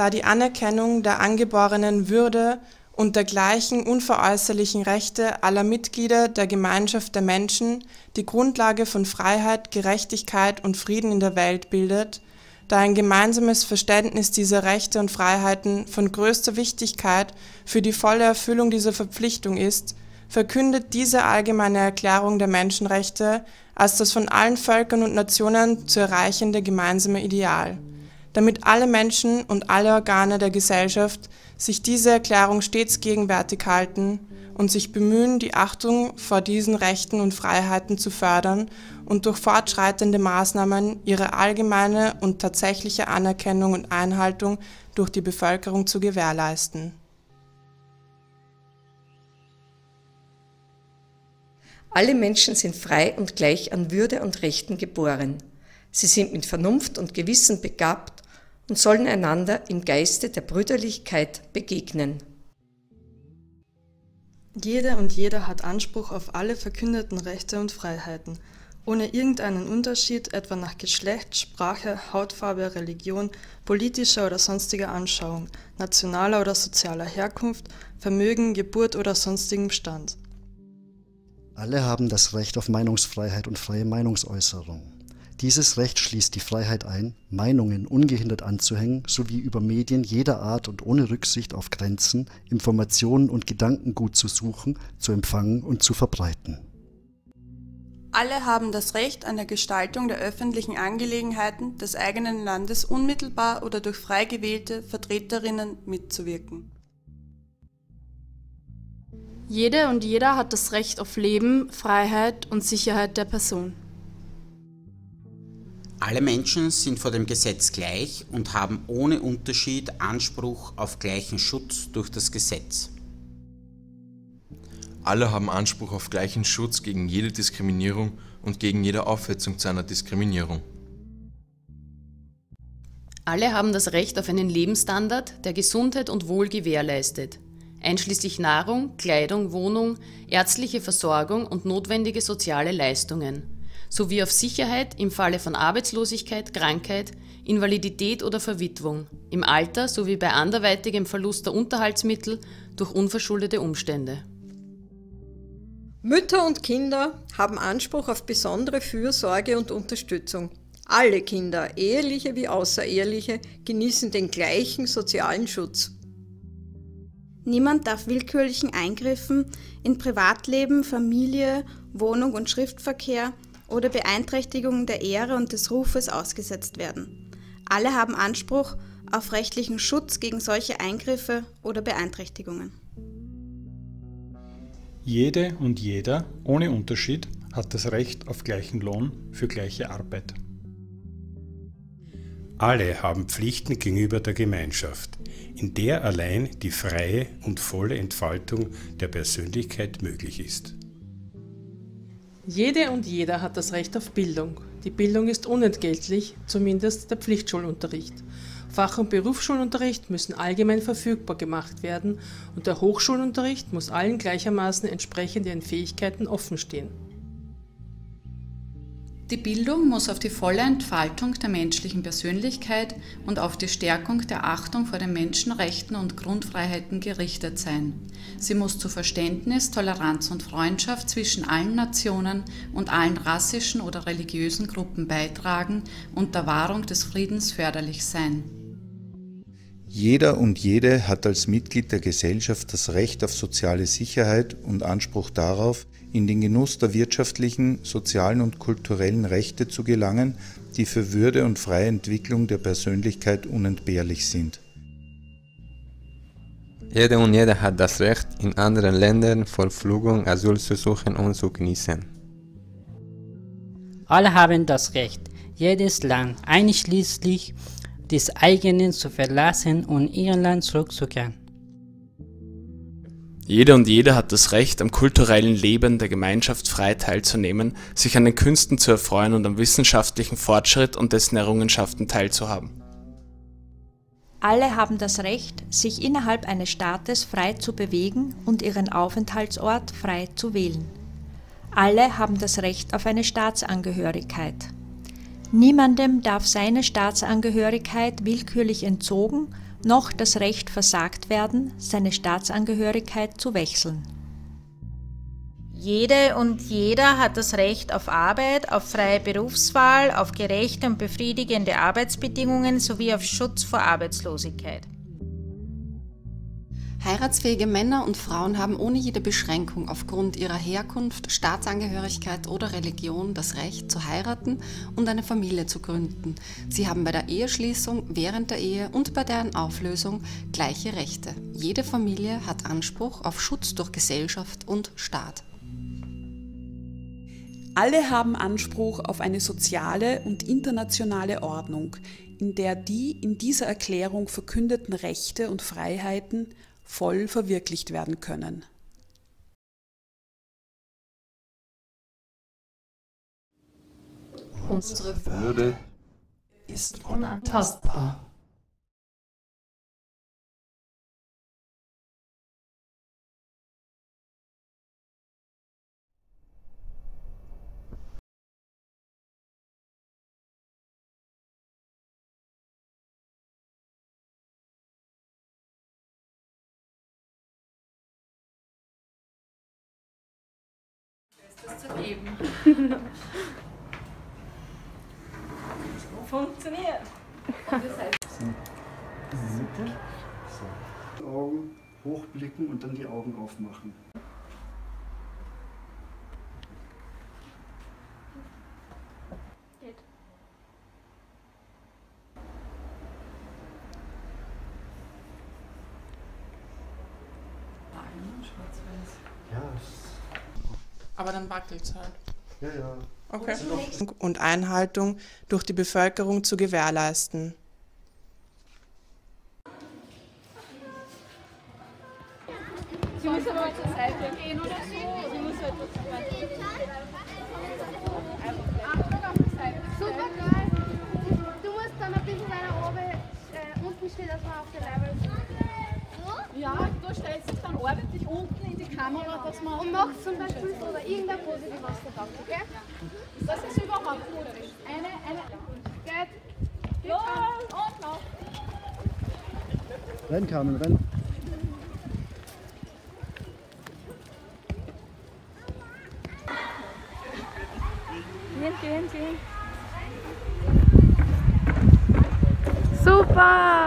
da die Anerkennung der angeborenen Würde und der gleichen unveräußerlichen Rechte aller Mitglieder der Gemeinschaft der Menschen die Grundlage von Freiheit, Gerechtigkeit und Frieden in der Welt bildet, da ein gemeinsames Verständnis dieser Rechte und Freiheiten von größter Wichtigkeit für die volle Erfüllung dieser Verpflichtung ist, verkündet diese allgemeine Erklärung der Menschenrechte als das von allen Völkern und Nationen zu erreichende gemeinsame Ideal. Damit alle Menschen und alle Organe der Gesellschaft sich diese Erklärung stets gegenwärtig halten und sich bemühen, die Achtung vor diesen Rechten und Freiheiten zu fördern und durch fortschreitende Maßnahmen ihre allgemeine und tatsächliche Anerkennung und Einhaltung durch die Bevölkerung zu gewährleisten. Alle Menschen sind frei und gleich an Würde und Rechten geboren. Sie sind mit Vernunft und Gewissen begabt und sollen einander im Geiste der Brüderlichkeit begegnen. Jede und jeder hat Anspruch auf alle verkündeten Rechte und Freiheiten, ohne irgendeinen Unterschied etwa nach Geschlecht, Sprache, Hautfarbe, Religion, politischer oder sonstiger Anschauung, nationaler oder sozialer Herkunft, Vermögen, Geburt oder sonstigem Stand. Alle haben das Recht auf Meinungsfreiheit und freie Meinungsäußerung. Dieses Recht schließt die Freiheit ein, Meinungen ungehindert anzuhängen sowie über Medien jeder Art und ohne Rücksicht auf Grenzen Informationen und Gedankengut zu suchen, zu empfangen und zu verbreiten. Alle haben das Recht an der Gestaltung der öffentlichen Angelegenheiten des eigenen Landes unmittelbar oder durch frei gewählte Vertreterinnen mitzuwirken. Jede und jeder hat das Recht auf Leben, Freiheit und Sicherheit der Person. Alle Menschen sind vor dem Gesetz gleich und haben ohne Unterschied Anspruch auf gleichen Schutz durch das Gesetz. Alle haben Anspruch auf gleichen Schutz gegen jede Diskriminierung und gegen jede Aufhetzung zu einer Diskriminierung. Alle haben das Recht auf einen Lebensstandard, der Gesundheit und Wohl gewährleistet, einschließlich Nahrung, Kleidung, Wohnung, ärztliche Versorgung und notwendige soziale Leistungen sowie auf Sicherheit im Falle von Arbeitslosigkeit, Krankheit, Invalidität oder Verwitwung, im Alter sowie bei anderweitigem Verlust der Unterhaltsmittel durch unverschuldete Umstände. Mütter und Kinder haben Anspruch auf besondere Fürsorge und Unterstützung. Alle Kinder, eheliche wie außereheliche, genießen den gleichen sozialen Schutz. Niemand darf willkürlichen Eingriffen in Privatleben, Familie, Wohnung und Schriftverkehr oder Beeinträchtigung der Ehre und des Rufes ausgesetzt werden. Alle haben Anspruch auf rechtlichen Schutz gegen solche Eingriffe oder Beeinträchtigungen. Jede und jeder, ohne Unterschied, hat das Recht auf gleichen Lohn für gleiche Arbeit. Alle haben Pflichten gegenüber der Gemeinschaft, in der allein die freie und volle Entfaltung der Persönlichkeit möglich ist. Jede und jeder hat das Recht auf Bildung. Die Bildung ist unentgeltlich, zumindest der Pflichtschulunterricht. Fach- und Berufsschulunterricht müssen allgemein verfügbar gemacht werden und der Hochschulunterricht muss allen gleichermaßen entsprechend ihren Fähigkeiten offenstehen. Die Bildung muss auf die volle Entfaltung der menschlichen Persönlichkeit und auf die Stärkung der Achtung vor den Menschenrechten und Grundfreiheiten gerichtet sein. Sie muss zu Verständnis, Toleranz und Freundschaft zwischen allen Nationen und allen rassischen oder religiösen Gruppen beitragen und der Wahrung des Friedens förderlich sein. Jeder und jede hat als Mitglied der Gesellschaft das Recht auf soziale Sicherheit und Anspruch darauf, in den Genuss der wirtschaftlichen, sozialen und kulturellen Rechte zu gelangen, die für Würde und freie Entwicklung der Persönlichkeit unentbehrlich sind. Jede und jeder hat das Recht, in anderen Ländern Verflugung, Asyl zu suchen und zu genießen. Alle haben das Recht, jedes Land, einschließlich des eigenen, zu verlassen und ihr Land zurückzukehren. Jeder und jede hat das Recht, am kulturellen Leben der Gemeinschaft frei teilzunehmen, sich an den Künsten zu erfreuen und am wissenschaftlichen Fortschritt und dessen Errungenschaften teilzuhaben. Alle haben das Recht, sich innerhalb eines Staates frei zu bewegen und ihren Aufenthaltsort frei zu wählen. Alle haben das Recht auf eine Staatsangehörigkeit. Niemandem darf seine Staatsangehörigkeit willkürlich entzogen noch das Recht versagt werden, seine Staatsangehörigkeit zu wechseln. Jede und jeder hat das Recht auf Arbeit, auf freie Berufswahl, auf gerechte und befriedigende Arbeitsbedingungen sowie auf Schutz vor Arbeitslosigkeit. Heiratsfähige Männer und Frauen haben ohne jede Beschränkung aufgrund ihrer Herkunft, Staatsangehörigkeit oder Religion das Recht zu heiraten und eine Familie zu gründen. Sie haben bei der Eheschließung, während der Ehe und bei deren Auflösung gleiche Rechte. Jede Familie hat Anspruch auf Schutz durch Gesellschaft und Staat. Alle haben Anspruch auf eine soziale und internationale Ordnung, in der die in dieser Erklärung verkündeten Rechte und Freiheiten voll verwirklicht werden können. Unsere Würde ist unantastbar. Zu geben. Funktioniert. Und das heißt. Mitte. So. Augen hochblicken und dann die Augen aufmachen. Geht. Ja, Aber dann wackelt es halt. Ja, ja. Okay. Und Einhaltung durch die Bevölkerung zu gewährleisten. Kamera, dass man. Und machst zum Beispiel oder irgendein Positiv was da drauf, okay? Das ist überhaupt nicht. Eine, eine. Geht. Los. Und noch. Renn, Carmen, renn. Gehen, gehen, gehen. Super!